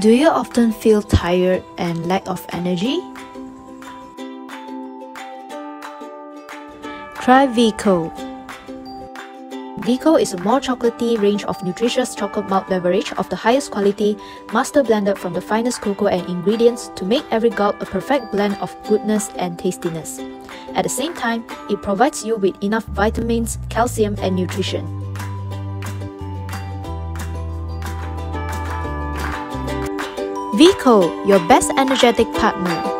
Do you often feel tired and lack of energy? Try Vico. Vico is a more chocolatey range of nutritious chocolate malt beverage of the highest quality, master blended from the finest cocoa and ingredients to make every gulp a perfect blend of goodness and tastiness. At the same time, it provides you with enough vitamins, calcium, and nutrition. Vico, your best energetic partner.